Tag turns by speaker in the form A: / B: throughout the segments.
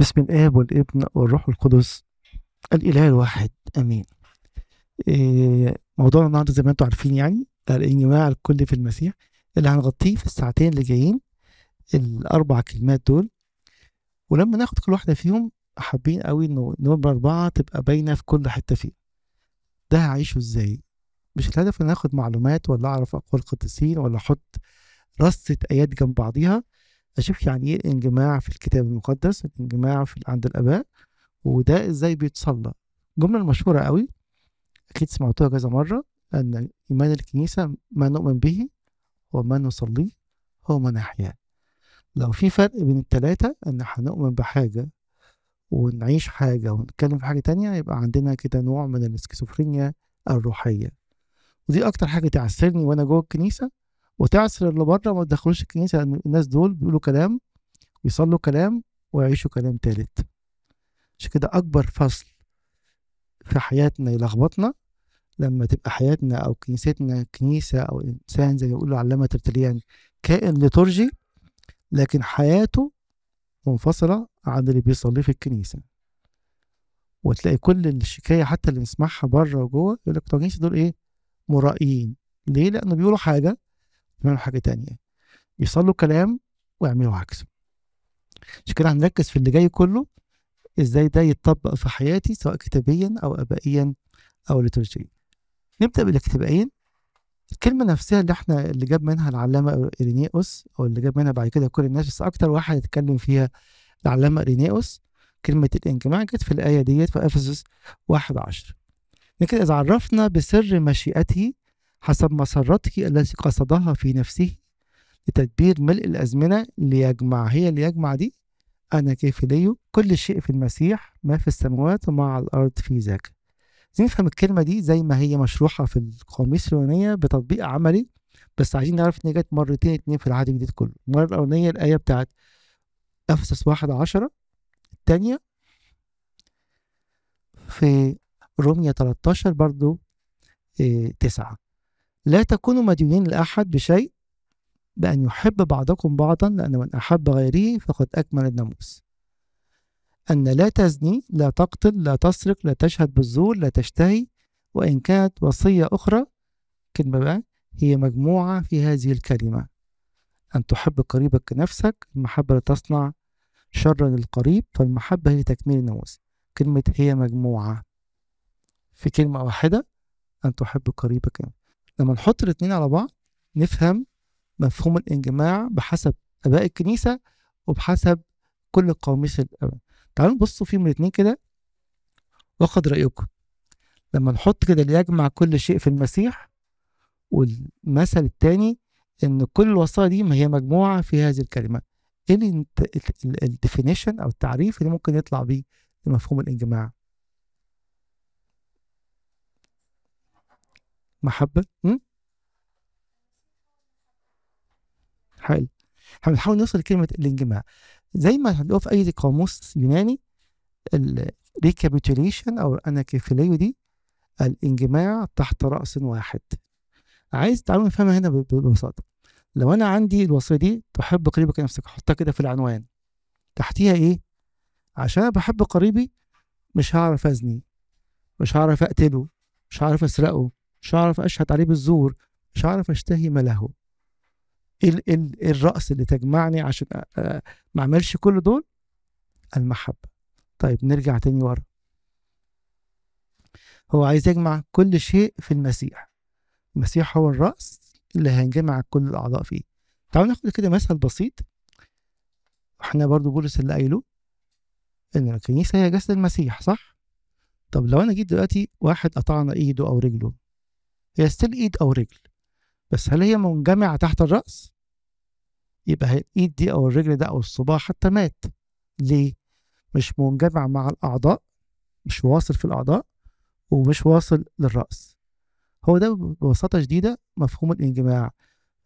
A: بسم الآب والابن والروح القدس الإله الواحد آمين. إيه موضوعنا النهارده زي ما أنتم عارفين يعني الانجماع الكلي في المسيح اللي هنغطيه في الساعتين اللي جايين الأربع كلمات دول. ولما ناخد كل واحدة فيهم حابين قوي إنه نمرة أربعة تبقى باينة في كل حتة فيهم. ده هعيشه إزاي؟ مش الهدف إن آخد معلومات ولا أعرف أقوال القديسين ولا أحط رصة آيات جنب بعضيها؟ أشوف يعني إيه الانجماع في الكتاب المقدس الانجماع في عند الآباء وده إزاي بيتصلى. الجملة المشهورة قوي أكيد سمعتوها كذا مرة أن إيمان الكنيسة ما نؤمن به وما نصليه هو ما نحياه لو في فرق بين التلاتة أن هنؤمن بحاجة ونعيش حاجة ونتكلم في حاجة تانية يبقى عندنا كده نوع من الإسكيزوفرينيا الروحية. ودي أكتر حاجة تعسرني وأنا جوه الكنيسة وتعسر اللي بره ما تدخلوش الكنيسة لأن الناس دول بيقولوا كلام ويصلوا كلام ويعيشوا كلام تالت. عشان كده أكبر فصل في حياتنا يلخبطنا لما تبقى حياتنا أو كنيستنا كنيسة أو إنسان زي ما يقولوا علامة ترتليان كائن ليتورجي لكن حياته منفصلة عن اللي بيصليه في الكنيسة. وتلاقي كل الشكاية حتى اللي نسمعها بره وجوه يقول لك بتوع الكنيسة دول إيه؟ مرائيين ليه؟ لأنه بيقولوا حاجة بيعملوا حاجة تانية. بيصلوا كلام ويعملوا عكسه عشان كده هنركز في اللي جاي كله؟ إزاي ده يتطبق في حياتي سواء كتابيا أو ابائيا أو ليتورجيا نبدأ بالاكتبائيين الكلمة نفسها اللي إحنا اللي جاب منها العلامة ارينيوس أو اللي جاب منها بعد كده كل الناس بس أكتر واحد اتكلم فيها العلامة ارينيوس كلمة الإنجماع جت في الآية ديت في إفسس واحد عشر. لكن إذا عرفنا بسر مشيئته حسب مسرته التي قصدها في نفسه لتدبير ملء الأزمنة ليجمع. هي اللي يجمع دي ανακεφαλαιόω كل شيء في المسيح ما في السماوات وما على الأرض في ذاك. عايزين نفهم الكلمة دي زي ما هي مشروحة في القواميس اليونانية بتطبيق عملي بس عايزين نعرف إن جت مرتين اتنين في العهد الجديد كله. المرة الأولانية الآية بتاعت أفسس واحد عشرة التانية في رومية 13 برضو إيه تسعة. لا تكونوا مديونين لأحد بشيء بأن يحب بعضكم بعضا لأن من أحب غيره فقد أكمل الناموس. أن لا تزني لا تقتل لا تسرق لا تشهد بالزور لا تشتهي وإن كانت وصية أخرى كلمة بقى هي مجموعة في هذه الكلمة. أن تحب قريبك كنفسك المحبة لا تصنع شرا للقريب فالمحبة هي تكميل الناموس. كلمة هي مجموعة. في كلمة واحدة أن تحب قريبك. لما نحط الاتنين على بعض نفهم مفهوم الإنجماع بحسب اباء الكنيسة وبحسب كل القواميس الاباء تعالوا نبصوا فيهم الاثنين كده وآخد رأيكم. لما نحط كده اللي يجمع كل شيء في المسيح والمثل الثاني إن كل الوصايا دي ما هي مجموعة في هذه الكلمة. إيه ال definition أو التعريف اللي ممكن يطلع بيه لمفهوم الإنجماع؟ محبة؟ م? حلو. هنحاول نوصل لكلمة الانجماع. زي ما هنلاقوها في أي قاموس يوناني ال recapitulation أو ال ανακεφαλαιόω دي الانجماع تحت رأس واحد. عايز تعالوا نفهمها هنا ببساطة. لو أنا عندي الوصية دي تحب قريبك نفسك أحطها كده في العنوان. تحتيها إيه؟ عشان أنا بحب قريبي مش هعرف أزني. مش هعرف أقتله. مش هعرف أسرقه. مش هعرف أشهد عليه بالزور مش هعرف أشتهي ماله إيه إيه الرأس اللي تجمعني عشان ما أعملش كل دول؟ المحبة. طيب نرجع تاني ورا. هو عايز يجمع كل شيء في المسيح. المسيح هو الرأس اللي هينجمع كل الأعضاء فيه. تعالوا ناخد كده مثل بسيط. إحنا برضو بولس اللي قايله إن الكنيسة هي جسد المسيح صح؟ طب لو أنا جيت دلوقتي واحد قطعنا إيده أو رجله هي ستيل ايد أو رجل. بس هل هي منجمعة تحت الرأس؟ يبقى الإيد دي أو الرجل ده أو الصباع حتى مات. ليه؟ مش منجمع مع الأعضاء مش واصل في الأعضاء ومش واصل للرأس. هو ده ببساطة شديدة مفهوم الانجماع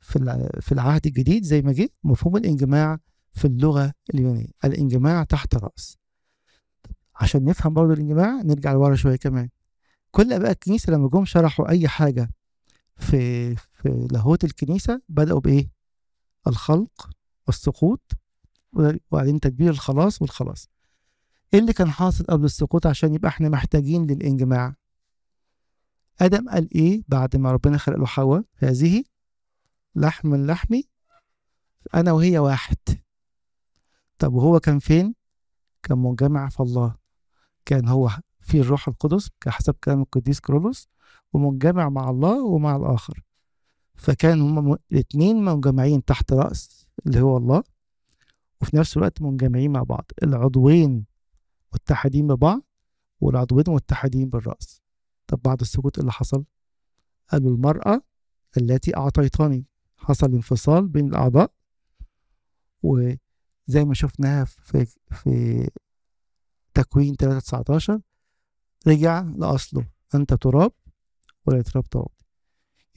A: في في العهد الجديد زي ما جه مفهوم الانجماع في اللغة اليونانية الانجماع تحت الرأس. عشان نفهم برضه الانجماع نرجع لورا شوية كمان. كل آباء الكنيسة لما جم شرحوا أي حاجة في في لاهوت الكنيسة بدأوا بإيه؟ الخلق والسقوط وبعدين تدبير الخلاص والخلاص. إيه اللي كان حاصل قبل السقوط عشان يبقى إحنا محتاجين للإنجماع؟ آدم قال إيه بعد ما ربنا خلق له حواء؟ هذه لحم من لحمي أنا وهي واحد. طب وهو كان فين؟ كان منجمع في الله. كان هو في الروح القدس كحسب كلام القديس كرولوس ومنجمع مع الله ومع الآخر. فكان هما الاثنين منجمعين تحت رأس اللي هو الله وفي نفس الوقت منجمعين مع بعض. العضوين متحدين ببعض والعضوين متحدين بالرأس. طب بعد السقوط اللي حصل؟ قالوا المرأة التي أعطيتني حصل انفصال بين الأعضاء وزي ما شفناها في في تكوين 3 19 رجع لأصله. أنت تراب ولا تراب.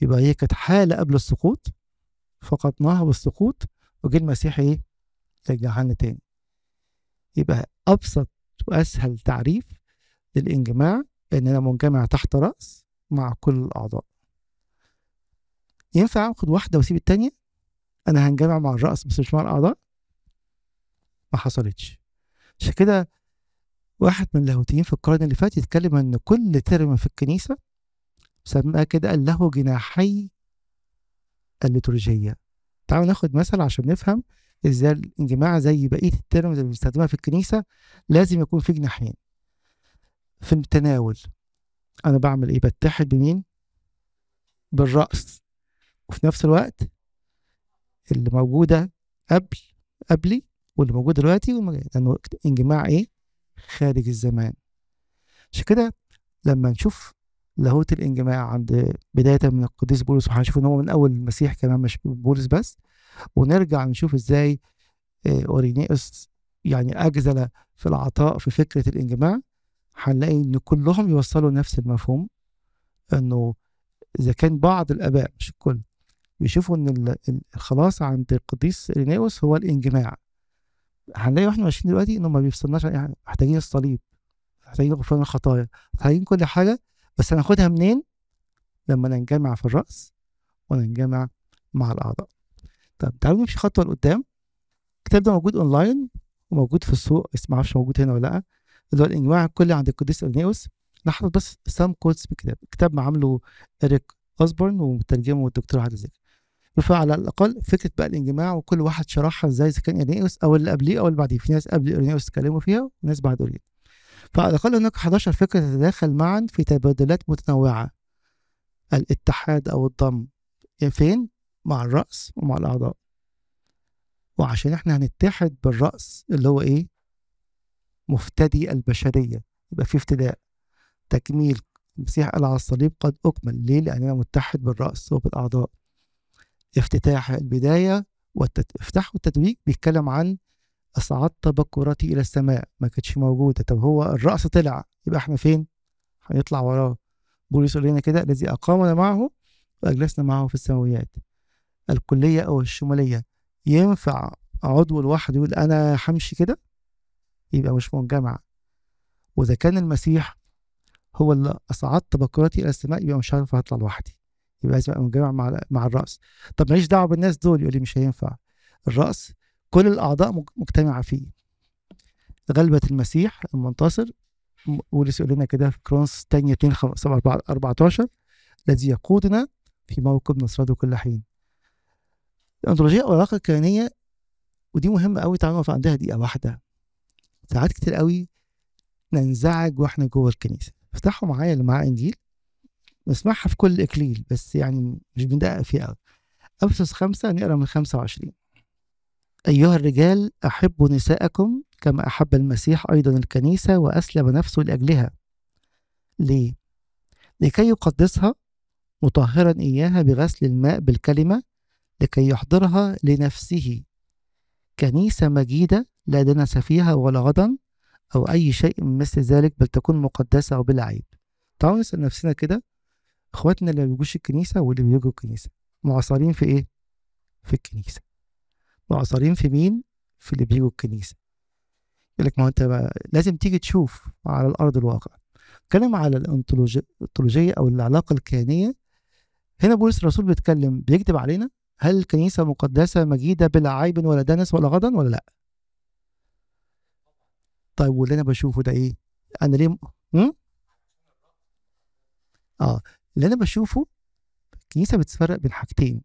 A: يبقى هي كانت حالة قبل السقوط فقدناها بالسقوط وجه المسيح رجعها لنا تاني. يبقى أبسط وأسهل تعريف للإنجماع إن أنا منجمع تحت رأس مع كل الأعضاء. ينفع آخد واحدة وأسيب التانية؟ أنا هنجمع مع الرأس بس مش مع الأعضاء؟ ما حصلتش. عشان كده واحد من اللاهوتيين في القرن اللي فات يتكلم إن كل ترم في الكنيسة سماه كده قال له جناحي الليتورجية. تعالوا ناخد مثل عشان نفهم إزاي الانجماع زي بقية الترم اللي بنستخدمها في الكنيسة لازم يكون في جناحين. في التناول أنا بعمل إيه؟ بتحد بمين؟ بالرأس. وفي نفس الوقت اللي موجودة قبل قبلي واللي موجود دلوقتي لأنه انجماع إيه؟ خارج الزمان. عشان كده لما نشوف لاهوت الانجماع عند بداية من القديس بولس وهنشوف إن هو من أول المسيح كمان مش بولس بس ونرجع نشوف إزاي أورينيوس يعني أجزل في العطاء في فكرة الانجماع هنلاقي إن كلهم يوصلوا نفس المفهوم إنه إذا كان بعض الآباء مش الكل بيشوفوا إن الخلاص عند القديس أورينيوس هو الانجماع. هنلاقي وإحنا ماشيين دلوقتي انه ما بيفصلناش يعني محتاجين الصليب محتاجين غفران الخطايا محتاجين كل حاجة بس هناخدها منين؟ لما ننجمع في الرأس وننجمع مع الأعضاء. طب تعالوا نمشي خطوة لقدام. الكتاب ده موجود اونلاين وموجود في السوق بس ما أعرفش موجود هنا ولا لأ. اللي هو الانجماع الكلي عند القديس ارنيوس حاطط بس some quotes في الكتاب عامله اريك أوزبورن ومترجمه الدكتور عادل زكي. فعلى الأقل فكرة بقى الانجماع وكل واحد شرحها إزاي إذا كان ارينيوس أو اللي قبليه أو اللي بعديه. في ناس قبل ارينيوس اتكلموا فيها وناس بعد ارينيوس فعلى الأقل هناك 11 فكرة تتداخل معا في تبادلات متنوعة. الاتحاد أو الضم يعني فين؟ مع الرأس ومع الأعضاء. وعشان إحنا هنتحد بالرأس اللي هو إيه؟ مفتدي البشرية. يبقى في افتداء. تكميل المسيح قال على الصليب قد أكمل. ليه؟ لأننا متحد بالرأس وبالأعضاء. افتتاح البداية والافتتاح والتتويج بيتكلم عن أصعدت بكرتي إلى السماء. ما كانتش موجودة. طب هو الرأس طلع. يبقى إحنا فين؟ هنطلع وراه. بولس يقول لنا كده الذي أقامنا معه وأجلسنا معه في السماويات. الكلية أو الشمولية ينفع عضو الواحد يقول أنا همشي كده؟ يبقى مش منجمع. وإذا كان المسيح هو اللي أصعدت بكرتي إلى السماء يبقى مش عارف أطلع لوحدي. يبقى لازم ابقى منجمع مع مع الرأس. طب ماليش دعوة بالناس دول يقول لي مش هينفع. الرأس كل الأعضاء مجتمعة فيه. غلبة المسيح المنتصر بولس يقول لنا كده في كرونس تانية 2 14 الذي يقودنا في موكب نصرته كل حين. الأنثروبولوجيا أو العلاقة الكيانية ودي مهمة قوي تعالوا نقف عندها دقيقة واحدة. ساعات كتير قوي ننزعج وإحنا جوه الكنيسة. افتحوا معايا اللي معاه إنجيل. نسمعها في كل إكليل بس يعني مش بندقق فيها أوي. أفسس خمسة نقرأ من خمسة وعشرين. أيها الرجال أحبوا نساءكم كما أحب المسيح أيضا الكنيسة وأسلم نفسه لأجلها. ليه؟ لكي يقدسها مطهرا إياها بغسل الماء بالكلمة لكي يحضرها لنفسه. كنيسة مجيدة لا دنس فيها ولا غضن أو أي شيء مثل ذلك بل تكون مقدسة وبلا عيب تعالوا نسأل نفسنا كده اخواتنا اللي ما بيجوش الكنيسة واللي بيجوا الكنيسة. معاصرين في إيه؟ في الكنيسة. معاصرين في مين؟ في اللي بيجوا الكنيسة. يقول لك ما أنت لازم تيجي تشوف على الأرض الواقع. اتكلم على الانطولوجيه أو العلاقة الكيانية. هنا بولس الرسول بيتكلم بيكذب علينا. هل الكنيسة مقدسة مجيدة بلا عيب ولا دنس ولا غضن ولا لأ؟ طيب واللي أنا بشوفه ده إيه؟ أنا ليه م? آه. اللي أنا بشوفه الكنيسة بتفرق بين حاجتين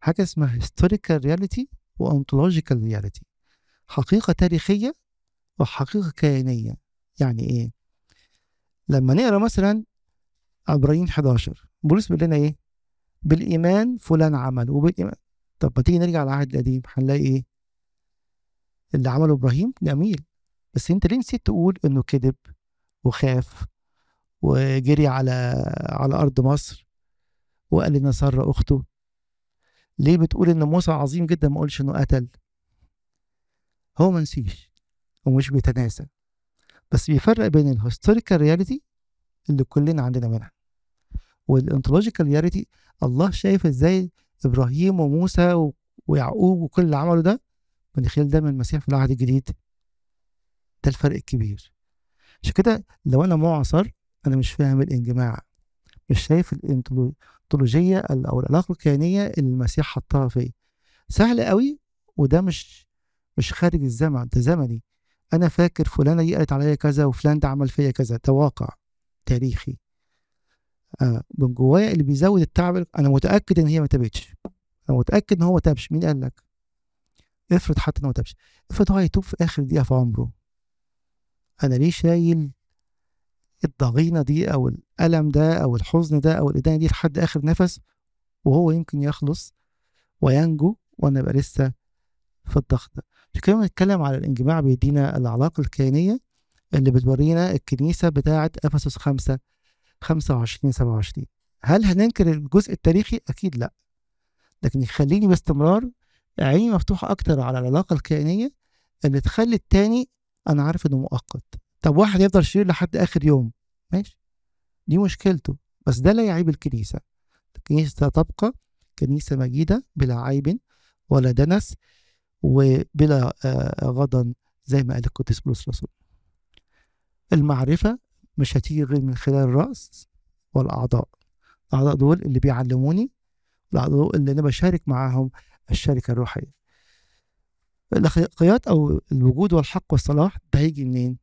A: حاجة اسمها historical reality و ontological reality حقيقة تاريخية وحقيقه كيانية. يعني إيه؟ لما نقرأ مثلا عبرين 11 بولس بيقول لنا إيه؟ بالإيمان فلان عمل وبالإيمان. طب ما تيجي نرجع للعهد القديم هنلاقي إيه؟ اللي عمله إبراهيم جميل بس أنت ليه نسيت تقول إنه كذب وخاف؟ وجري على على أرض مصر وقال إن ساره أخته. ليه بتقول إن موسى عظيم جدا ما قولش إنه قتل؟ هو ما نسيش ومش بيتناسى. بس بيفرق بين ال historical reality اللي كلنا عندنا منها وال ontological reality الله شايف إزاي إبراهيم وموسى ويعقوب وكل اللي عمله ده؟ من خلال ده من المسيح في العهد الجديد. ده الفرق الكبير. عشان كده لو أنا معصر أنا مش فاهم الإنجماع. مش شايف الانتولوجيه أو العلاقة الكيانية اللي المسيح حطها فيا. سهل قوي وده مش مش خارج الزمن ده زمني. أنا فاكر فلانة دي قالت عليا كذا وفلان ده عمل فيا كذا. ده واقع تاريخي. آه من جوايا اللي بيزود التعب أنا متأكد إن هي ما تابتش. أنا متأكد إن هو ما تابش. مين قال لك؟ افرض حتى إن هو ما تابش. افرض هو هيتوب في آخر دقيقة في عمره. أنا ليه شايل الضغينة دي أو الألم ده أو الحزن ده أو الادانه دي لحد آخر نفس وهو يمكن يخلص وينجو وأنا أبقى لسه في الضغط. ده كده بنتكلم على الانجماع بيدينا العلاقة الكيانية اللي بتورينا الكنيسة بتاعه إفسس 5 25 27 هل هننكر الجزء التاريخي؟ أكيد لا. لكن يخليني باستمرار عيني مفتوحة أكتر على العلاقة الكيانية اللي تخلي التاني أنا عارف إنه مؤقت. طب واحد يفضل شرير لحد آخر يوم. ماشي. دي مشكلته. بس ده لا يعيب الكنيسة. الكنيسة تبقى كنيسة مجيدة بلا عيب ولا دنس وبلا غضن زي ما قال القديس بولس الرسول المعرفة مش هتيجي غير من خلال الرأس والأعضاء. الأعضاء دول اللي بيعلموني الأعضاء اللي أنا بشارك معاهم الشركة الروحية. الأخلاقيات أو الوجود والحق والصلاح ده هيجي منين؟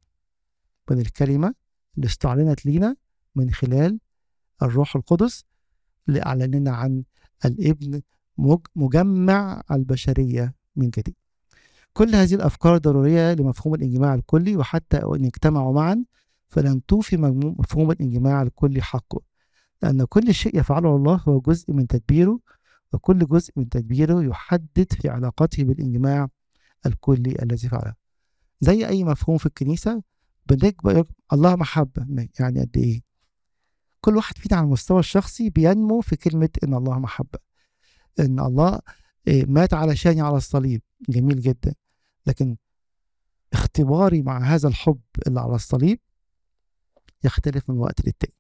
A: من الكلمة اللي استعلنت لينا من خلال الروح القدس اللي أعلن لنا عن الابن مجمع البشرية من جديد. كل هذه الأفكار ضرورية لمفهوم الانجماع الكلي وحتى وإن اجتمعوا معا فلن توفي مفهوم الانجماع الكلي حقه لأن كل شيء يفعله الله هو جزء من تدبيره وكل جزء من تدبيره يحدد في علاقته بالانجماع الكلي الذي فعله. زي أي مفهوم في الكنيسة بنكبر الله محبة يعني قد إيه؟ كل واحد فينا على المستوى الشخصي بينمو في كلمة إن الله محبة. إن الله مات علشاني على الصليب. جميل جدا. لكن اختباري مع هذا الحب اللي على الصليب يختلف من وقت للتاني.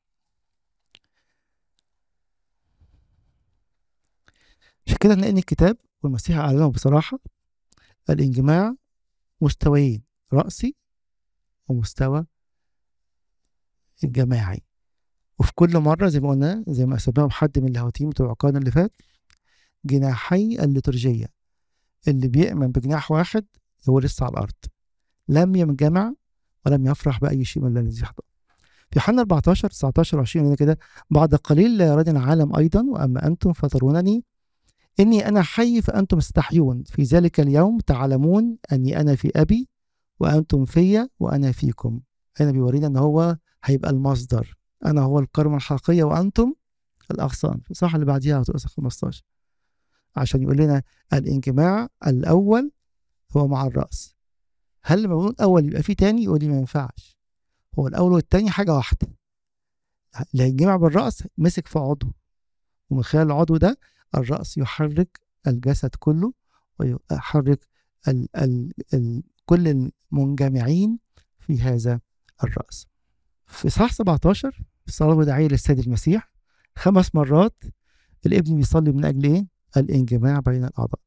A: عشان كده نلاقي الكتاب والمسيح أعلنه بصراحة. الإنجماع مستويين رأسي ومستوى الجماعي وفي كل مرة زي ما قلنا زي ما أسماهم حد من اللاهوتيين بتوع القرن اللي فات جناحي الليتورجية. اللي بيؤمن بجناح واحد هو لسه على الأرض. لم ينجمع ولم يفرح بأي شيء من الذي يحضر في يوحنا 14 19 20 كده بعد قليل لا يراني العالم أيضا. وأما أنتم فترونني إني أنا حي فأنتم استحيون في ذلك اليوم تعلمون أني أنا في أبي وأنتم فيا وأنا فيكم. هنا بيورينا أن هو هيبقى المصدر. أنا هو الكرمة الحقيقية وأنتم الأغصان. في الصفحة اللي بعديها 15 عشان يقول لنا الانجماع الأول هو مع الرأس. هل لما بنقول الأول يبقى فيه تاني؟ يقول لي ما ينفعش. هو الأول والتاني حاجة واحدة. اللي هينجمع بالرأس مسك في عضو. ومن خلال العضو ده الرأس يحرك الجسد كله ويحرك ال ال ال كل المنجمعين في هذا الرأس. في إصحاح 17 في الصلاة الوداعية للسيد المسيح خمس مرات الابن بيصلي من أجل إيه؟ الانجماع بين الأعضاء.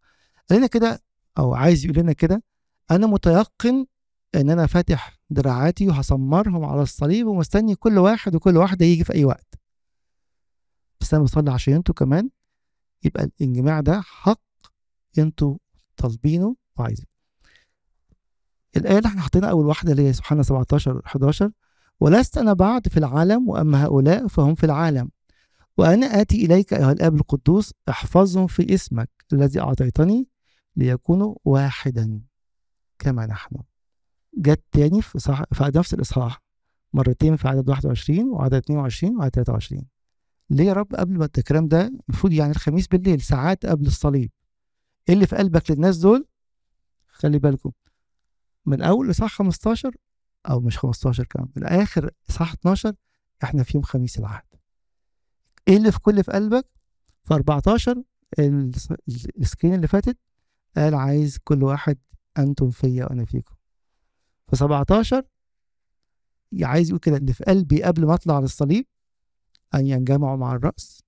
A: قال لنا كده أو عايز يقول لنا كده أنا متيقن إن أنا فاتح دراعاتي وهسمرهم على الصليب ومستني كل واحد وكل واحدة يجي في أي وقت. بس أنا بصلي عشان أنتوا كمان يبقى الانجماع ده حق أنتوا طالبينه وعايزينه. الآية اللي إحنا حاطينها أول واحدة اللي هي يوحنا 17 11 ولست أنا بعد في العالم وأما هؤلاء فهم في العالم. وأنا آتي إليك أيها الآب القدوس احفظهم في اسمك الذي أعطيتني ليكونوا واحدا. كما نحن. جت تاني في, صح... في نفس الإصحاح. مرتين في عدد 21 وعدد 22 وعدد 23 ليه يا رب قبل ما الكلام ده المفروض يعني الخميس بالليل ساعات قبل الصليب؟ إيه اللي في قلبك للناس دول؟ خلي بالكم. من أول اصحاح 15 أو مش 15 كمان من آخر اصحاح 12 إحنا في يوم خميس العهد. إيه اللي في كل في قلبك؟ في 14 السكرين اللي فاتت قال عايز كل واحد أنتم فيا وأنا فيكم. في 17 عايز يقول كده اللي في قلبي قبل ما أطلع للصليب أن ينجمعوا مع الرأس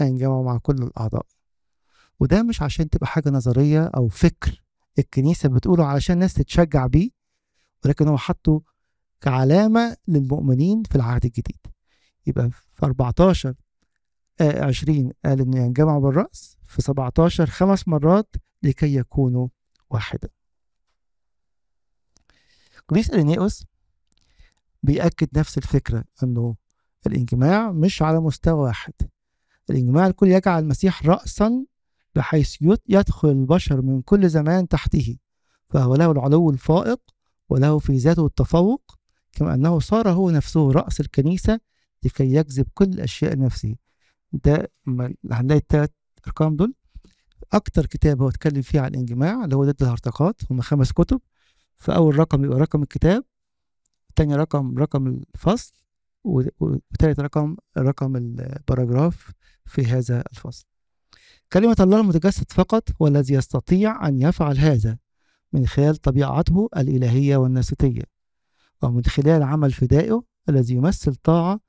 A: أن ينجمعوا مع كل الأعضاء. وده مش عشان تبقى حاجة نظرية أو فكر. الكنيسة بتقوله علشان الناس تتشجع بيه ولكن هو حطه كعلامة للمؤمنين في العهد الجديد. يبقى في 14 آه 20 قال إنه ينجمعوا بالرأس في 17 خمس مرات لكي يكونوا واحدا قديس إرينيوس بيأكد نفس الفكرة أنه الإنجماع مش على مستوى واحد. الإنجماع الكل يجعل المسيح رأسا بحيث يدخل البشر من كل زمان تحته. فهو له العلو الفائق وله في ذاته التفوق كما أنه صار هو نفسه رأس الكنيسة لكي يجذب كل الأشياء لنفسه ده هنلاقي التلات أرقام دول. أكتر كتاب هو اتكلم فيه عن الانجماع اللي هو ضد الهرطقات هم خمس كتب. فأول رقم يبقى رقم الكتاب تاني رقم رقم الفصل وثالث رقم رقم الباراجراف في هذا الفصل. كلمة الله المتجسد فقط هو الذي يستطيع أن يفعل هذا من خلال طبيعته الإلهية والناسوتية ومن خلال عمل فدائه الذي يمثل طاعة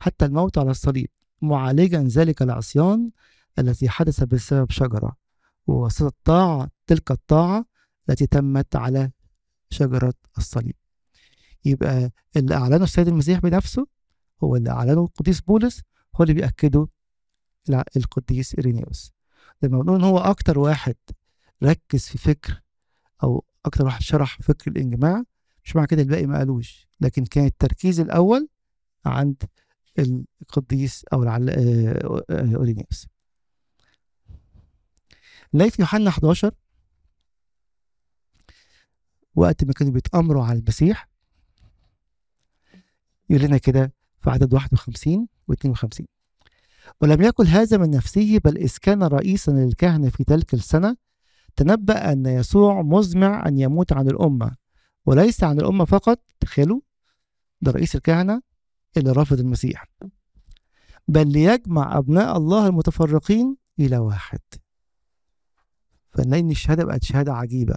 A: حتى الموت على الصليب معالجا ذلك العصيان الذي حدث بسبب شجرة. ووسط الطاعة تلك الطاعة التي تمت على شجرة الصليب. يبقى اللي أعلنه السيد المسيح بنفسه هو اللي أعلنه القديس بولس هو اللي بيأكده القديس إيرينيوس. لما بنقول إن هو أكتر واحد ركز في فكر أو أكتر واحد شرح فكر الإنجماع مش معنى كده الباقي ما قالوش. لكن كان التركيز الأول عند القديس أو العل... أورينيوس. نلاقي في يوحنا 11 وقت ما كانوا بيتأمروا على المسيح يقول لنا كده في عدد 51 و 52 ولم يكن هذا من نفسه بل إذ كان رئيسا للكهنة في تلك السنة تنبأ أن يسوع مزمع أن يموت عن الأمة وليس عن الأمة فقط تخيلوا ده رئيس الكهنة اللي رافض المسيح بل ليجمع أبناء الله المتفرقين إلى واحد. فنلاقي إن الشهادة بقت شهادة عجيبة.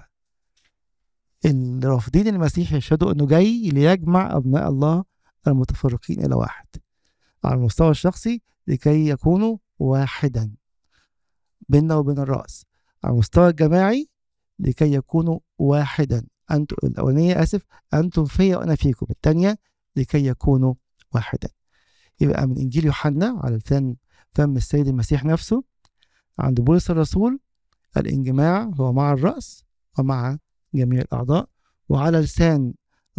A: الرافضين المسيح يشهدوا إنه جاي ليجمع أبناء الله المتفرقين إلى واحد. على المستوى الشخصي لكي يكونوا واحدا بيننا وبين الرأس. على المستوى الجماعي لكي يكونوا واحدا. أنتم الأولانية آسف أنتم فيا وأنا فيكم. الثانية لكي يكونوا واحدا. يبقى من إنجيل يوحنا على الفم فم السيد المسيح نفسه عند بولس الرسول الانجماع هو مع الرأس ومع جميع الأعضاء. وعلى لسان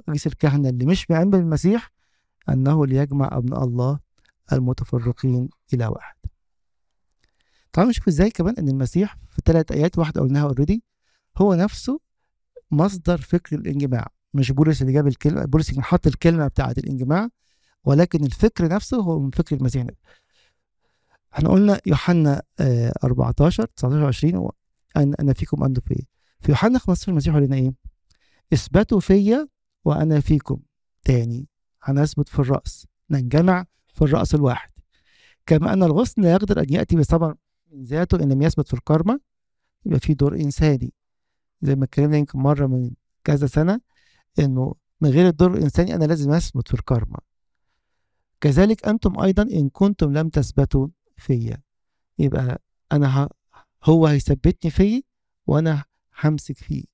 A: رئيس الكهنة اللي مش بيعمل بالمسيح أنه ليجمع أبناء الله المتفرقين إلى واحد. تعالوا نشوف إزاي كمان إن المسيح في ثلاث آيات واحدة قلناها اوريدي هو نفسه مصدر فكر الانجماع. مش بولس اللي جاب الكلمة بولس اللي حط الكلمة بتاعة الانجماع ولكن الفكر نفسه هو من فكر المسيح. إحنا قلنا يوحنا 14 19 20 ان أنا فيكم أنتم فيا في يوحنا 15 المسيح قال لنا إيه؟ إثبتوا فيا وأنا فيكم. تاني هنثبت في الرأس. ننجمع في الرأس الواحد. كما أن الغصن لا يقدر أن يأتي بثمر من ذاته ان لم يثبت في الكرمة يبقى في دور إنساني. زي ما اتكلمنا يمكن مرة من كذا سنة إنه من غير الدور الإنساني أنا لازم أثبت في الكرمة. كذلك أنتم أيضا إن كنتم لم تثبتوا فيا يبقى أنا ه... هو هيثبتني فيه وأنا همسك فيه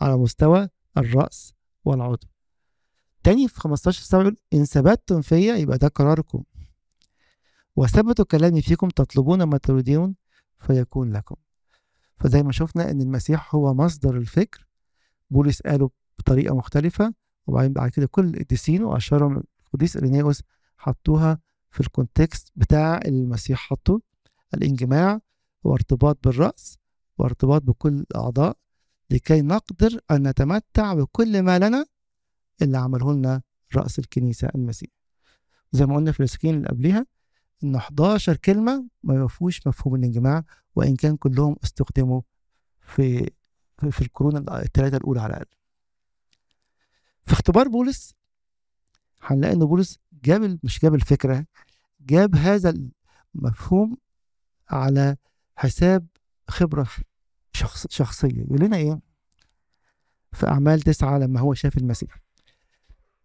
A: على مستوى الرأس والعضو. تاني في 15 سبعة يقول إن ثبتتم فيا يبقى ده قراركم. وثبتوا كلامي فيكم تطلبون ما تريدون فيكون لكم. فزي ما شفنا إن المسيح هو مصدر الفكر. بولس قاله بطريقة مختلفة وبعدين بعد كده كل القديسين وأشهرهم القديس إرينيوس حطوها في الكونتكست بتاع المسيح حطه. الانجماع وارتباط بالرأس وارتباط بكل الأعضاء لكي نقدر أن نتمتع بكل ما لنا اللي عمله لنا رأس الكنيسة المسيح. زي ما قلنا في السكين اللي قبليها إن 11 كلمة ما يوفوش مفهوم الانجماع وإن كان كلهم استخدموا في في القرون الثلاثة الأولى على الأقل. في اختبار بولس هنلاقي إن بولس جاب مش جاب الفكرة جاب هذا المفهوم على حساب خبرة شخص شخصية. يقول لنا إيه؟ في أعمال تسعة لما هو شاف المسيح.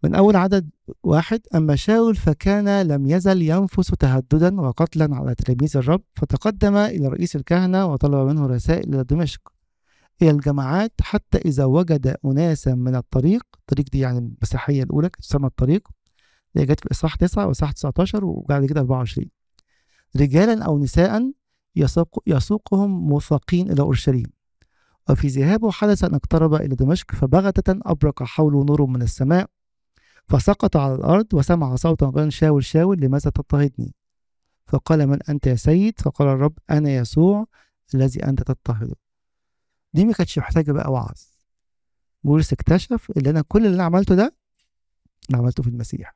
A: من أول عدد واحد أما شاول فكان لم يزل ينفس تهددا وقتلا على تلاميذ الرب فتقدم إلى رئيس الكهنة وطلب منه رسائل إلى دمشق. إلى الجماعات حتى إذا وجد أناسا من الطريق الطريق دي يعني المسيحية الأولى كانت تسمى الطريق اللي جت في إصحاح 9 وإصحاح 19 وبعد كده 24 رجالا أو نساء يسوق يسوقهم موثقين إلى أورشليم. وفي ذهابه حدث أن اقترب إلى دمشق فبغتة أبرق حوله نور من السماء فسقط على الأرض وسمع صوتا قال شاول شاول لماذا تضطهدني؟ فقال من أنت يا سيد؟ فقال الرب أنا يسوع الذي أنت تضطهده دي ما كانتش محتاجة بقى وعظ. بولس اكتشف اللي أنا كل اللي أنا عملته ده أنا عملته في المسيح.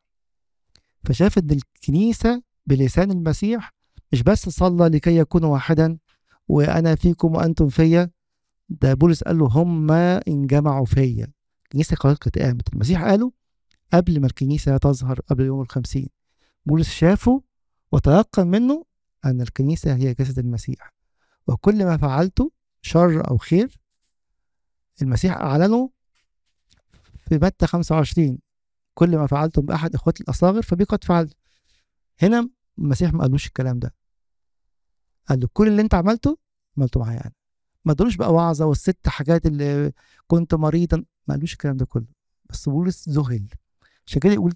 A: فشاف إن الكنيسة بلسان المسيح مش بس صلى لكي يكونوا واحدا وأنا فيكم وأنتم فيا. ده بولس قال له هم انجمعوا فيا. الكنيسة كانت قامت المسيح قاله قبل ما الكنيسة تظهر قبل يوم الخمسين. بولس شافه وتيقن منه أن الكنيسة هي جسد المسيح. وكل ما فعلته شر أو خير المسيح أعلنه في متى 25 كل ما فعلتم بأحد إخوتي الأصاغر فبي قد فعلت هنا المسيح ما قالوش الكلام ده. قال له كل اللي أنت عملته عملته معايا أنا. ما قالوش بقى وعظة والست حاجات اللي كنت مريضا. ما قالوش الكلام ده كله. بس بولس ذهل. عشان كده يقول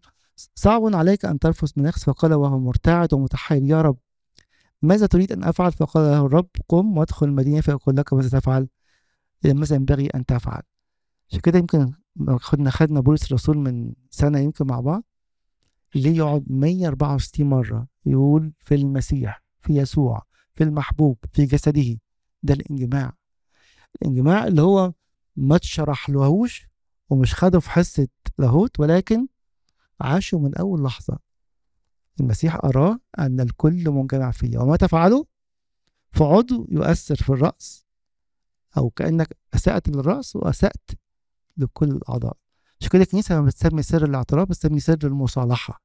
A: صعب عليك أن ترفس من نفس فقال وهو مرتعد ومتحير يا رب ماذا تريد أن أفعل؟ فقال له الرب قم وادخل المدينة. فيقول لك ماذا تفعل؟ ماذا ينبغي أن تفعل. عشان كده يمكن خدنا خدنا بولس الرسول من سنة يمكن مع بعض ليه يقعد 164 مرة. يقول في المسيح في يسوع في المحبوب في جسده. ده الانجماع. الانجماع اللي هو ما تشرح لهوش ومش خده في حصة لاهوت ولكن عاشوا من أول لحظة. المسيح أراه أن الكل منجمع فيه. وما تفعله فعضو يؤثر في الرأس أو كأنك أسأت للرأس وأسأت لكل الأعضاء. عشان كده الكنيسة لما بتسمي سر الاعتراف بتسمي سر المصالحة.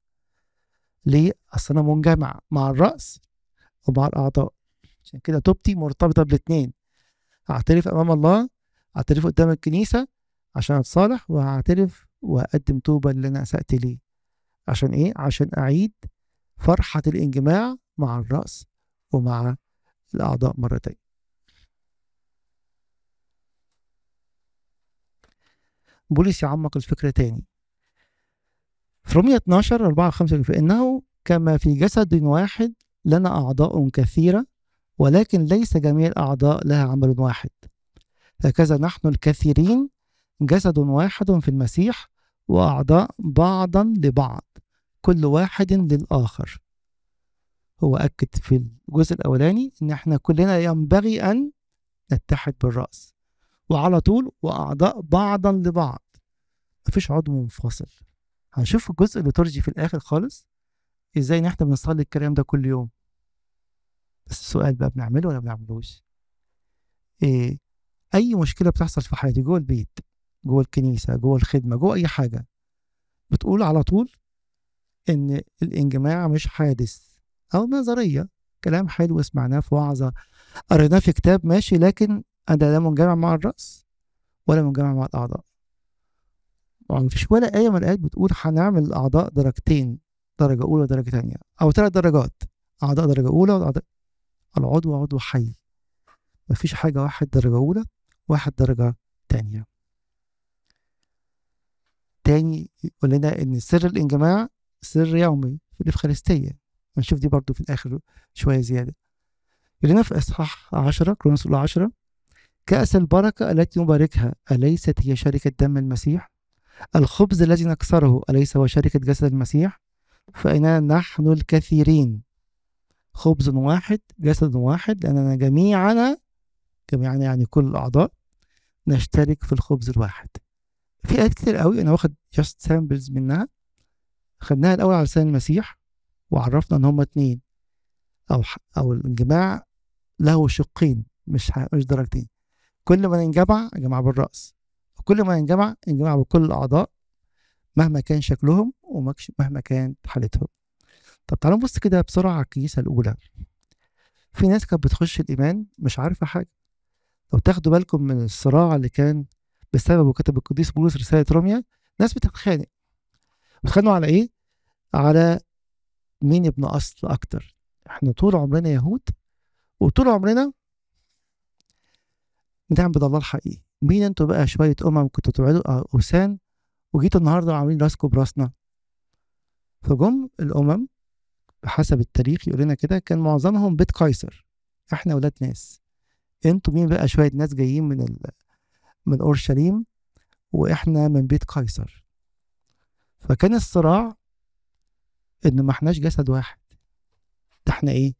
A: ليه؟ أصل أنا منجمع مع الرأس ومع الأعضاء. عشان كده توبتي مرتبطة بالاتنين. أعترف أمام الله أعترف قدام الكنيسة عشان أتصالح وهعترف وأقدم توبة اللي أنا أسأت ليه. عشان إيه؟ عشان أعيد فرحة الانجماع مع الرأس ومع الأعضاء مرتين بولس يعمق الفكرة تاني. في رومية 12 4 5 فإنه كما في جسد واحد لنا أعضاء كثيرة ولكن ليس جميع الأعضاء لها عمل واحد. هكذا نحن الكثيرين جسد واحد في المسيح وأعضاء بعضا لبعض كل واحد للآخر. هو أكد في الجزء الأولاني إن إحنا كلنا ينبغي أن نتحد بالرأس. وعلى طول وأعضاء بعضا لبعض. مفيش عضو منفصل. هنشوف الجزء الليتورجي في الآخر خالص. إزاي إن إحنا بنصلي الكلام ده كل يوم؟ بس السؤال بقى بنعمله ولا بنعملوش؟ إيه أي مشكلة بتحصل في حياتي جوه البيت جوه الكنيسة جوه الخدمة جوه أي حاجة. بتقول على طول إن الإنجماع مش حادث أو نظرية كلام حلو سمعناه في وعظة. قريناه في كتاب ماشي لكن أنا لا منجمع مع الرأس ولا منجمع مع الأعضاء. مفيش ولا آية من الآيات بتقول هنعمل الأعضاء درجتين درجة أولى ودرجة تانية أو ثلاث درجات أعضاء درجة أولى وأعضاء العضو عضو حي. مفيش حاجة واحد درجة أولى واحد درجة تانية. تاني يقول لنا إن سر الإنجماع سر يومي في الإفخارستية. هنشوف دي برضو في الآخر شوية زيادة. يقول لنا في إصحاح عشرة كرونس الأولى عشرة كأس البركة التي نباركها أليست هي شركة دم المسيح؟ الخبز الذي نكسره أليس هو شركة جسد المسيح؟ فإننا نحن الكثيرين؟ خبز واحد جسد واحد لأننا جميعنا جميعنا يعني كل الأعضاء نشترك في الخبز الواحد. في آيات كتير قوي أنا واخد just samples منها. خدناها الأول على لسان المسيح وعرفنا إن هما اتنين. أو أو الانجماع له شقين مش مش درجتين. كل ما ينجمع ينجمع بالرأس. وكل ما ينجمع ينجمع بكل الأعضاء مهما كان شكلهم ومهما كانت حالتهم. طب تعالوا نبص كده بسرعة على الكنيسة الأولى. في ناس كانت بتخش الإيمان مش عارفة حاجة. لو تاخدوا بالكم من الصراع اللي كان بسببه كتب القديس بولس رسالة روميا ناس بتتخانق. بتتخانقوا على إيه؟ على مين ابن أصل أكتر؟ إحنا طول عمرنا يهود وطول عمرنا بنعبد الله الحقيقي. مين أنتوا بقى؟ شوية أمم كنتوا تبعدوا أوثان وجيتوا النهاردة عاملين راسكم براسنا. فجم الأمم بحسب التاريخ يقول لنا كده كان معظمهم بيت قيصر. إحنا ولاد ناس. أنتوا مين بقى؟ شوية ناس جايين من ال... من اورشليم وإحنا من بيت قيصر. فكان الصراع إن ما إحناش جسد واحد. ده إحنا إيه؟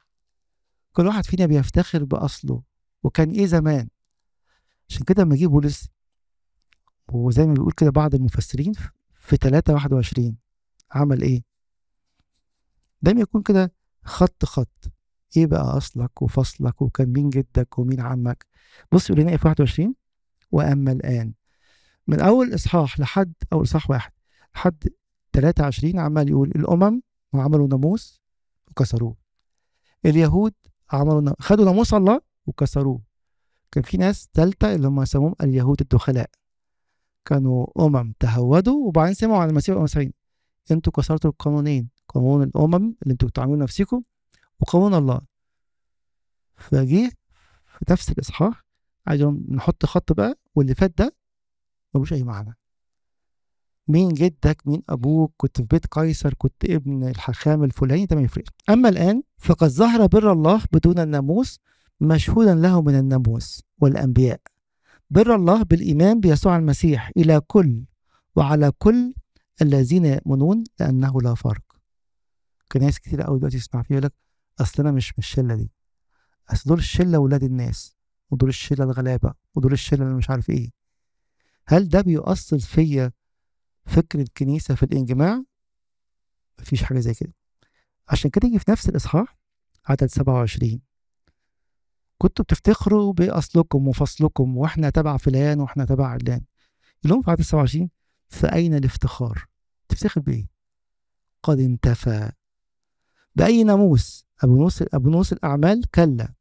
A: كل واحد فينا بيفتخر بأصله. وكان إيه زمان؟ عشان كده لما جه بولس وزي ما بيقول كده بعض المفسرين في 3 21 عمل إيه؟ دايما يكون كده خط خط. إيه بقى أصلك وفصلك وكان مين جدك ومين عمك؟ بص يقول لنا إيه في 21 وأما الآن. من أول إصحاح لحد أول إصحاح واحد لحد 23 عمال يقول الأمم عملوا ناموس وكسروه. اليهود عملوا خدوا ناموس الله وكسروه. كان في ناس ثالثه اللي هم يسموهم اليهود الدخلاء. كانوا أمم تهودوا وبعدين سمعوا عن المسيح والمسيحيين أنتوا كسرتوا القانونين قانون الأمم اللي أنتوا بتعملوا نفسكم وقانون الله. فجه في نفس الإصحاح عايز نحط خط بقى واللي فات ده ملوش أي معنى. مين جدك؟ مين أبوك؟ كنت في بيت قيصر؟ كنت ابن الحاخام الفلاني؟ ده ما يفرقش أما الآن فقد ظهر بر الله بدون الناموس مشهودا له من الناموس والأنبياء. بر الله بالإيمان بيسوع المسيح إلى كل وعلى كل الذين يؤمنون لأنه لا فرق. كان ناس كتير قوي دلوقتي تسمع فيه يقول لك أصل أنا مش من الشلة دي. أصل دول الشلة ولاد الناس ودول الشلة الغلابة. ودول الشله اللي مش عارف إيه. هل ده بيؤصل فيا فكر الكنيسة في الانجماع؟ مفيش حاجة زي كده. عشان كده يجي في نفس الإصحاح عدد 27 كنتوا بتفتخروا بأصلكم وفصلكم وإحنا تبع فلان وإحنا تبع علان. لهم في عدد 27 فأين الافتخار؟ تفتخر بإيه؟ قد انتفى. بأي ناموس؟ أبو نوس أبو نوس الأعمال كلا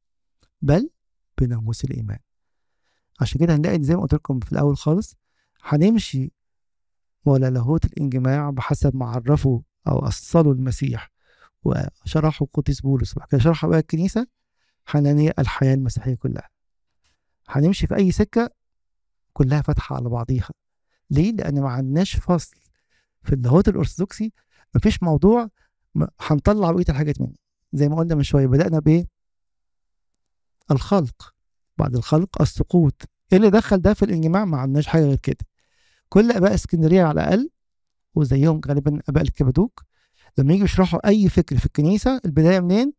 A: بل بناموس الإيمان. عشان كده هنلاقي زي ما قلت لكم في الأول خالص هنمشي ولا لاهوت الإنجماع بحسب ما عرفوا أو أصلوا المسيح وشرحوا قديس بولس. وبعد كده شرحوا بقى الكنيسة هنلاقي الحياة المسيحية كلها. هنمشي في أي سكة كلها فاتحة على بعضيها. ليه؟ لأن ما عندناش فصل. في اللاهوت الأرثوذكسي مفيش موضوع هنطلع بقية الحاجات منه. زي ما قلنا من شوية بدأنا بإيه؟ الخلق. بعد الخلق السقوط. إيه اللي دخل ده في الانجماع؟ ما عندناش حاجة غير كده. كل أباء اسكندرية على الأقل وزيهم غالبا أباء الكبدوك لما يجوا يشرحوا أي فكر في الكنيسة البداية منين؟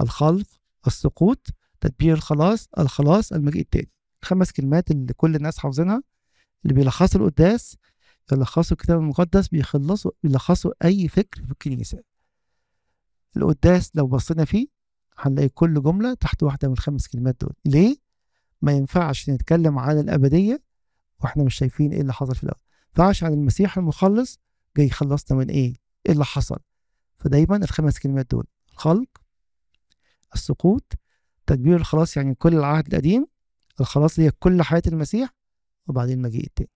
A: الخلق السقوط تدبير الخلاص الخلاص المجيء التاني. خمس كلمات اللي كل الناس حافظينها اللي بيلخصوا القداس يلخصوا الكتاب المقدس بيخلصوا بيلخصوا أي فكر في الكنيسة. القداس لو بصينا فيه هنلاقي كل جملة تحت واحدة من الخمس كلمات دول. ليه؟ ما ينفعش نتكلم عن الأبدية وإحنا مش شايفين إيه اللي حصل في الأول ما ينفعش عن المسيح المخلص جاي يخلصنا من إيه؟ إيه اللي حصل؟ فدايما الخمس كلمات دول الخلق السقوط تدبير الخلاص يعني كل العهد القديم الخلاص هي كل حياة المسيح وبعدين المجيء التاني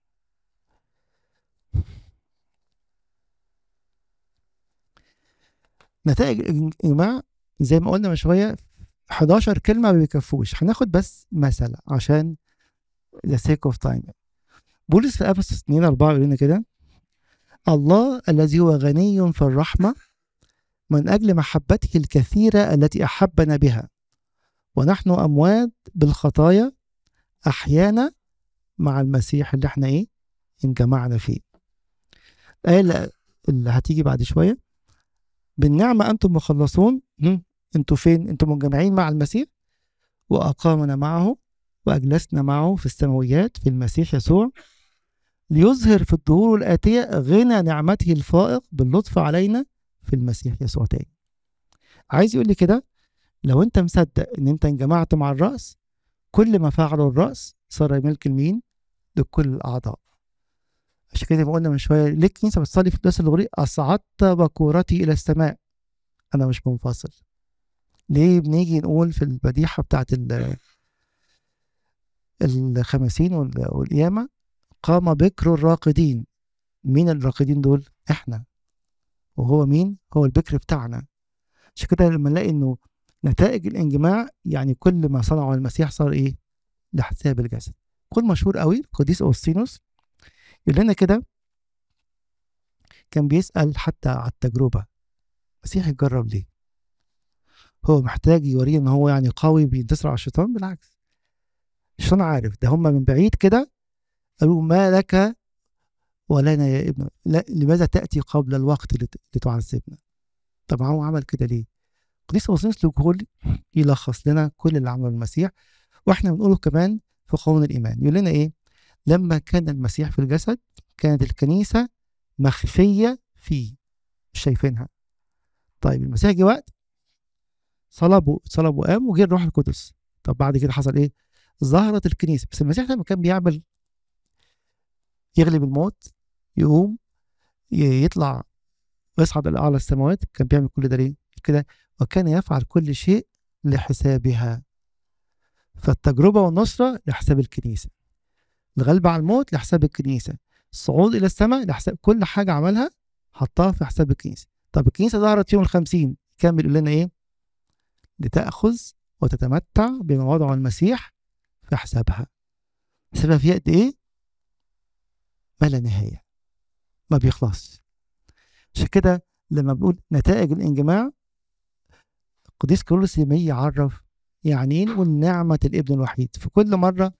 A: نتائج الإجماع زي ما قلنا من شوية 11 كلمة ما بيكفوش. هناخد بس مثل عشان the sake of time. بولس في أفسس 2 4 يقول لنا كده الله الذي هو غني في الرحمة من أجل محبته الكثيرة التي أحبنا بها. ونحن أموات بالخطايا أحيانا مع المسيح اللي إحنا إيه انجمعنا فيه. الآية اللي- اللي هتيجي بعد شوية بالنعمة أنتم مخلصون. أنتم فين؟ أنتم منجمعين مع المسيح وأقامنا معه وأجلسنا معه في السماويات في المسيح يسوع ليظهر في الدهور الآتية غنى نعمته الفائق باللطف علينا في المسيح يسوع تاني. عايز يقول لي كده؟ لو انت مصدق إن انت انجمعت مع الرأس كل ما فعله الرأس صار ملك المين لكل الأعضاء. عشان كده ما قلنا من شوية ليه الكنيسة بتصلي في القداس الغريب أصعدت بكورتي إلى السماء. أنا مش منفصل. ليه بنيجي نقول في البديحة بتاعت ال- الخمسين وال- والقيامة قام بكر الراقدين. مين الراقدين دول؟ إحنا. وهو مين؟ هو البكر بتاعنا. عشان كده لما نلاقي إنه نتائج الانجماع يعني كل ما صنعه المسيح صار إيه؟ لحساب الجسد. كل مشهور قوي القديس اوسطينوس يقول لنا كده كان بيسأل حتى على التجربة المسيح يجرب ليه؟ هو محتاج يوريه إن هو يعني قوي بينتصر على الشيطان؟ بالعكس. الشيطان عارف ده. هم من بعيد كده قالوا ما لك ولنا يا ابن لا لماذا تأتي قبل الوقت لت- لتعذبنا؟ طب هو عمل كده ليه؟ قديس أوسطينوس لوكهول يلخص لنا كل اللي عمله المسيح وإحنا بنقوله كمان في قانون الإيمان. يقول لنا إيه؟ لما كان المسيح في الجسد كانت الكنيسة مخفية فيه مش شايفينها. طيب المسيح جه وقت صلب صلب وقام وجه الروح القدس. طب بعد كده حصل إيه؟ ظهرت الكنيسة. بس المسيح لما كان بيعمل يغلب الموت يقوم يطلع ويصعد إلى أعلى السماوات كان بيعمل كل ده ليه؟ كده وكان يفعل كل شيء لحسابها. فالتجربة والنصرة لحساب الكنيسة. الغلبة على الموت لحساب الكنيسة. الصعود إلى السماء لحساب كل حاجة عملها حطها في حساب الكنيسة. طب الكنيسة ظهرت يوم الخمسين كان بيقول لنا إيه؟ لتأخذ وتتمتع بما وضعه المسيح في حسابها. حسابها في قد إيه؟ ما لا نهاية. ما بيخلص. عشان كده لما بنقول نتائج الانجماع القديس كيرلس يعرف يعني إيه نقول نعمة الابن الوحيد؟ في كل مرة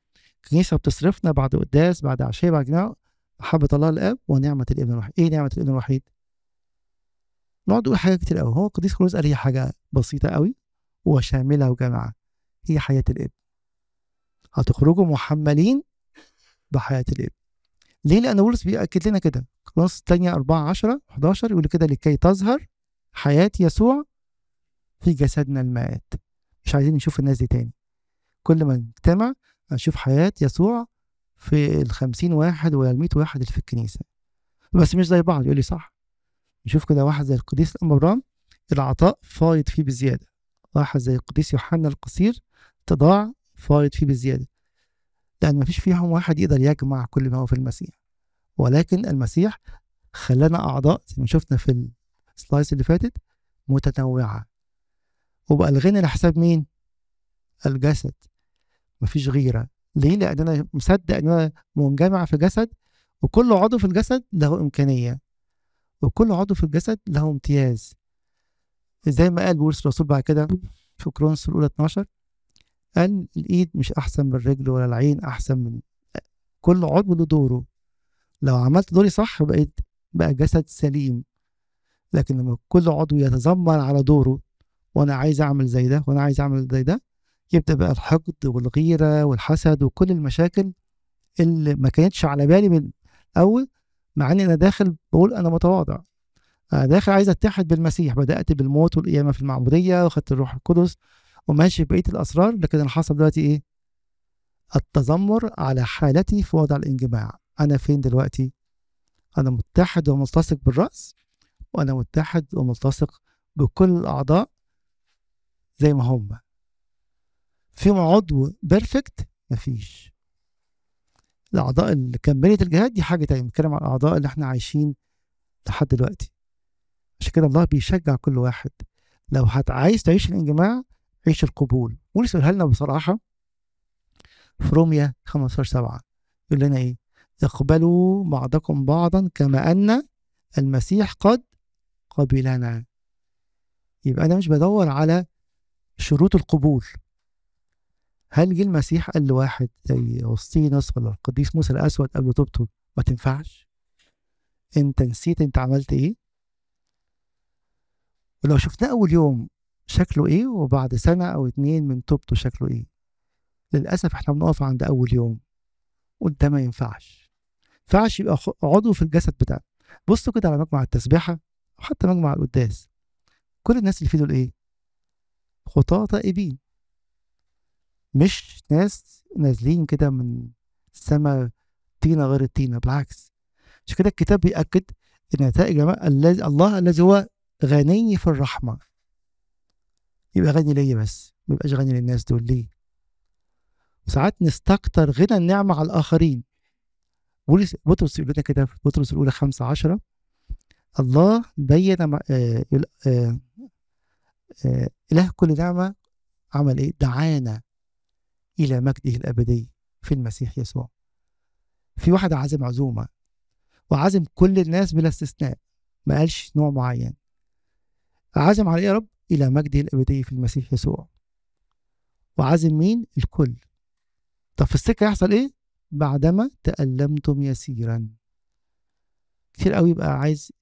A: الكنيسة بتصرفنا بعد قداس بعد عشية بعد جماعة محبة الله الآب ونعمة الابن الوحيد. إيه نعمة الابن الوحيد؟ نقعد نقول حاجات كتير قوي هو القديس كيرلس قال هي حاجة بسيطة قوي وشاملة وجامعة هي حياة الإبن. هتخرجوا محملين بحياة الإبن. ليه؟ لأن بولس بيأكد لنا كده. كورنثوس الثانية 4 10 11 يقول كده لكي تظهر حياة يسوع في جسدنا المائت. مش عايزين نشوف الناس دي تاني. كل ما نجتمع هنشوف حياة يسوع في الخمسين واحد ولا المية واحد اللي في الكنيسة. بس مش زي بعض. يقول لي صح. نشوف كده واحد زي القديس الأم أبرام العطاء فايض فيه بزيادة. واحد زي القديس يوحنا القصير تضاع فايض فيه بزيادة. لأن مفيش فيهم واحد يقدر يجمع كل ما هو في المسيح. ولكن المسيح خلانا أعضاء زي ما شفنا في ال slides اللي فاتت متنوعة. وبقى الغنى لحساب مين؟ الجسد. مفيش غيرة. ليه؟ لأن أنا مصدق إن أنا منجمع في جسد وكل عضو في الجسد له إمكانية. وكل عضو في الجسد له امتياز. زي ما قال بولس الرسول بعد كده في كورنثوس الأولى 12 قال الإيد مش أحسن من الرجل ولا العين أحسن من كل عضو له دوره. لو عملت دوري صح بقيت بقى جسد سليم. لكن لما كل عضو يتذمر على دوره وأنا عايز أعمل زي ده وأنا عايز أعمل زي ده يبدأ بقى الحقد والغيرة والحسد وكل المشاكل اللي ما كانتش على بالي من الأول مع إني أنا داخل بقول أنا متواضع. داخل عايز اتحد بالمسيح. بدأت بالموت والقيامة في المعموديه واخدت الروح القدس وماشي بقية الأسرار. لكن اللي حصل دلوقتي إيه؟ التذمر على حالتي في وضع الانجماع. أنا فين دلوقتي؟ أنا متحد وملتصق بالرأس وأنا متحد وملتصق بكل الأعضاء زي ما هم. فيهم عضو بيرفكت مفيش. الأعضاء اللي كملت الجهاد دي حاجة تانية. بنتكلم عن الأعضاء اللي إحنا عايشين لحد دلوقتي. عشان كده الله بيشجع كل واحد. لو هت عايز تعيش الانجماع عيش القبول. يقولها لنا بصراحة. في روميا 15 7 يقول لنا إيه؟ اقبلوا بعضكم بعضا كما أن المسيح قد قبلنا. يبقى أنا مش بدور على شروط القبول. هل جه المسيح قال لواحد زي أوسطينوس ولا القديس موسى الأسود قبل توبته؟ ما تنفعش. أنت نسيت أنت عملت إيه؟ ولو شفناه أول يوم شكله إيه وبعد سنة أو اتنين من توبته شكله إيه. للأسف إحنا بنقف عند أول يوم وده ما ينفعش. ينفعش يبقى عضو في الجسد بتاعنا. بصوا كده على مجمع التسبيحة أو حتى مجمع القداس. كل الناس اللي فيه دول إيه؟ خطاة تائبين. مش ناس نازلين كده من السماء طينة غير الطينة بالعكس. عشان كده الكتاب بيأكد إن نتائج الذي الله الذي هو غني في الرحمة. يبقى غني ليا بس؟ ما يبقاش غني للناس دول ليه؟ وساعات نستكتر غنى النعمة على الآخرين. بطرس يقول لنا كده في بطرس الأولى خمسة عشرة الله بين مع آه آه آه إله كل نعمة عمل إيه؟ دعانا إلى مجده الأبدي في المسيح يسوع. في واحد عازم عزومة وعازم كل الناس بلا استثناء ما قالش نوع معين. عازم على إيه يا رب؟ إلى مجده الأبدي في المسيح يسوع. وعازم مين؟ الكل. طب في السكة يحصل إيه؟ بعدما تألمتم يسيرا. كتير قوي يبقى عايز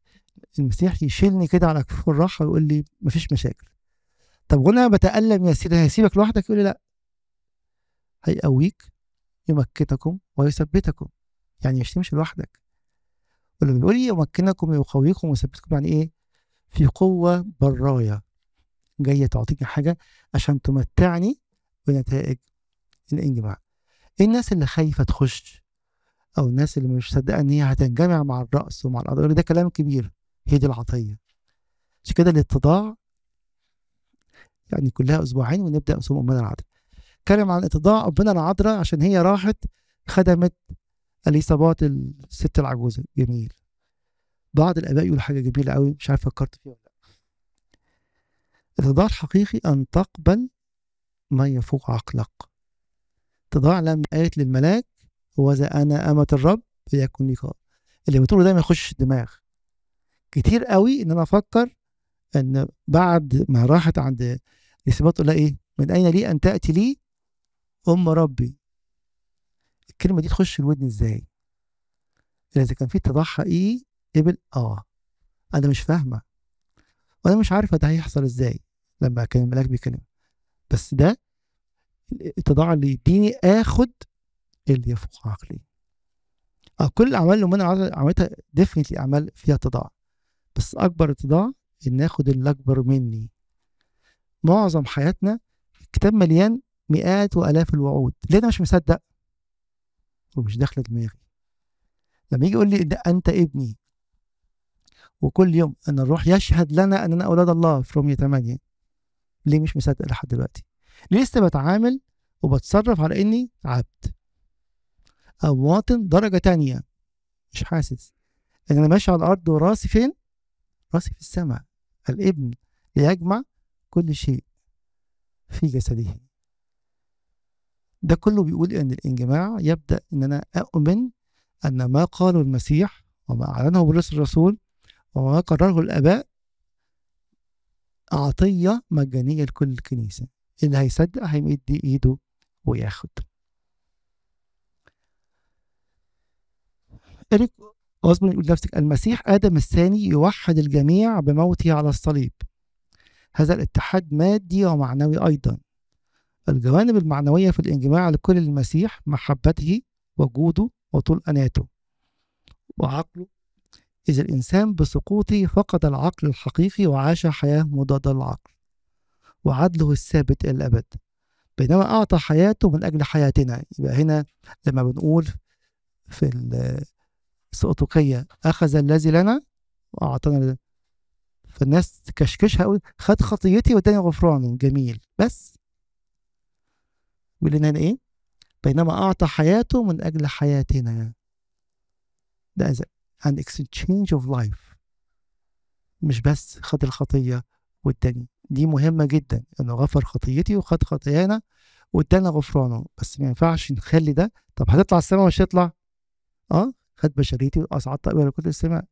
A: المسيح يشيلني كده على كفوف الراحة ويقول لي مفيش مشاكل. طب وأنا بتألم يسيرا هيسيبك لوحدك؟ يقول لي لا. هيقويك يمكنكم ويثبتكم. يعني مش تمشي لوحدك. ولما بيقول يمكنكم ويقويكم ويثبتكم يعني إيه؟ في قوة براية. جاية تعطيني حاجة عشان تمتعني بنتائج الانجماع الناس اللي خايفة تخش أو الناس اللي مش مصدقة إن هي هتنجمع مع الرأس ومع الأضرار ده كلام كبير. هي دي العطية. عشان كده الاتضاع يعني كلها أسبوعين ونبدأ أسبوع أمنا العذراء اتكلم عن اتضاع أمنا العذراء عشان هي راحت خدمت اليصابات الست العجوزة. جميل. بعض الآباء يقولوا حاجة جميلة قوي مش عارف فكرت فيها ولا لأ. الاتضاع الحقيقي أن تقبل ما يفوق عقلك. اتضاع لما قالت للملاك وذا أنا أمة الرب ليكن لي اللي بتقوله ده ما يخش الدماغ. كتير قوي إن أنا أفكر إن بعد ما راحت عند اليصابات تقول لها إيه؟ من أين لي أن تأتي لي أم ربي؟ الكلمة دي تخش الودن إزاي؟ إذا كان في اتضاع حقيقي قبل؟ آه. أنا مش فاهمة. وأنا مش عارفة ده هيحصل إزاي لما كان الملاك بيكلم بس ده الاتضاع اللي يديني آخد اللي يفوق عقلي. آه كل الأعمال اللي أنا عملتها ديفنتلي أعمال فيها اتضاع. بس أكبر اتضاع إن آخد اللي أكبر مني. معظم حياتنا الكتاب مليان مئات وآلاف الوعود. ليه أنا مش مصدق؟ ومش داخلة دماغي. لما يجي يقول لي ده أنت ابني وكل يوم إن الروح يشهد لنا أننا أولاد الله. في رومية 8 ليه مش مصدق لحد دلوقتي؟ ليه لسه بتعامل وبتصرف على إني عبد؟ أو مواطن درجة تانية. مش حاسس. إن أنا ماشي على الأرض وراسي فين؟ راسي في السماء. الابن ليجمع كل شيء في جسده. ده كله بيقول إن الانجماع يبدأ إن أنا أؤمن أن ما قاله المسيح وما أعلنه بولس الرسول وما قرره الآباء عطيه مجانية لكل الكنيسة. اللي هيصدق هيمد إيده وياخد. إريك أوزبون يقول نفسك المسيح آدم الثاني يوحد الجميع بموته على الصليب. هذا الاتحاد مادي ومعنوي أيضا. الجوانب المعنوية في الانجماع لكل المسيح محبته وجوده وطول أناته وعقله إذا الإنسان بسقوطه فقد العقل الحقيقي وعاش حياة مضادة للعقل وعدله الثابت إلى الأبد. بينما أعطى حياته من أجل حياتنا. يبقى هنا لما بنقول في السقطوقية أخذ الذي لنا؟ وأعطانا فالناس تكشكشها قوي خد خطيتي واداني غفرانه. جميل. بس بيقول لنا إيه؟ بينما أعطى حياته من أجل حياتنا. ده an exchange of life. مش بس خد الخطية والتاني. دي مهمة جدا إنه غفر خطيتي وخد خطايانا وادانا غفرانه. بس ما ينفعش نخلي ده. طب هتطلع السماء مش هتطلع؟ آه خد بشريتي واصعد طائره لكل السماء.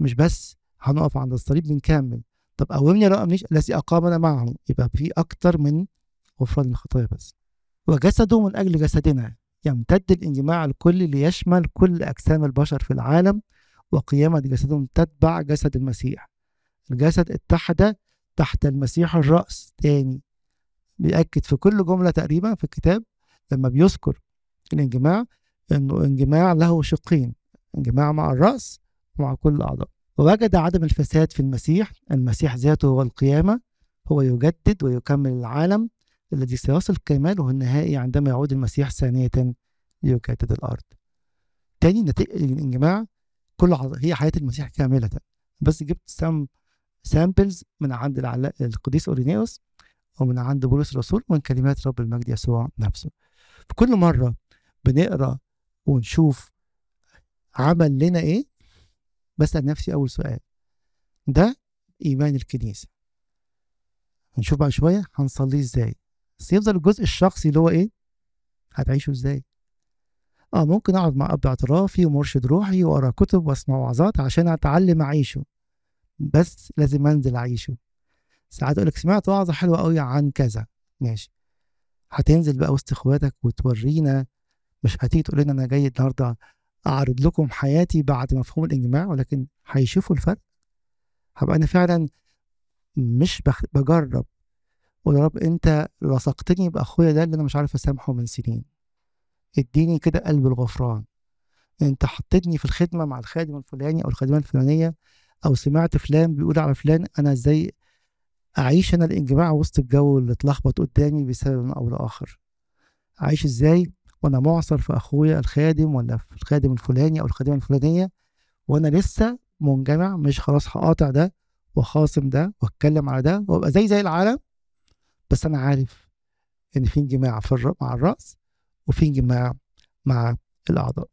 A: مش بس هنقف عند الصليب بنكمل. طب قومني لو امنيش الذي اقامنا معه. يبقى في أكتر من غفران الخطايا بس. وجسده من أجل جسدنا. يمتد الانجماع الكلي ليشمل كل أجسام البشر في العالم وقيامة جسدهم تتبع جسد المسيح. الجسد اتحد تحت المسيح الرأس. تاني بيأكد في كل جملة تقريبا في الكتاب لما بيذكر الانجماع إنه انجماع له شقين انجماع مع الرأس ومع كل الأعضاء ووجد عدم الفساد في المسيح. المسيح ذاته هو القيامة هو يجدد ويكمل العالم الذي سيصل كماله النهائي عندما يعود المسيح ثانية ليجدد الأرض. تاني نتيجة الانجماع الكلي هي حياة المسيح كاملة. بس جبت some samples من عند القديس إيرينيوس ومن عند بولس الرسول ومن كلمات رب المجد يسوع نفسه. في كل مرة بنقرأ ونشوف عمل لنا إيه بسأل نفسي أول سؤال. ده إيمان الكنيسة. هنشوف بعد شوية هنصليه إزاي. بس يفضل الجزء الشخصي اللي هو إيه؟ هتعيشه إزاي؟ آه ممكن أقعد مع اب اعترافي ومرشد روحي وأقرأ كتب وأسمع وعظات عشان أتعلم أعيشه بس لازم أنزل أعيشه. ساعات أقول لك سمعت وعظة حلوة قوي عن كذا. ماشي. هتنزل بقى وسط إخواتك وتورينا مش هتيجي تقول لنا أنا جاي النهارده أعرض لكم حياتي بعد مفهوم الإجماع ولكن هيشوفوا الفرق؟ هبقى أنا فعلا مش بخ... بجرب ويا رب انت رزقتني بأخويا ده اللي أنا مش عارف أسامحه من سنين. اديني كده قلب الغفران. انت حطيتني في الخدمة مع الخادم الفلاني أو الخادمة الفلانية أو سمعت فلان بيقول على فلان أنا إزاي أعيش أنا الانجماع وسط الجو اللي اتلخبط قدامي بسبب أو لاخر أعيش إزاي وأنا معصر في أخويا الخادم ولا في الخادم الفلاني أو الخادمة الفلانية وأنا لسه منجمع مش خلاص هقاطع ده وخاصم ده وأتكلم على ده وأبقى زي زي العالم؟ بس أنا عارف إن في انجماع في مع الرأس وفي انجماع مع الأعضاء.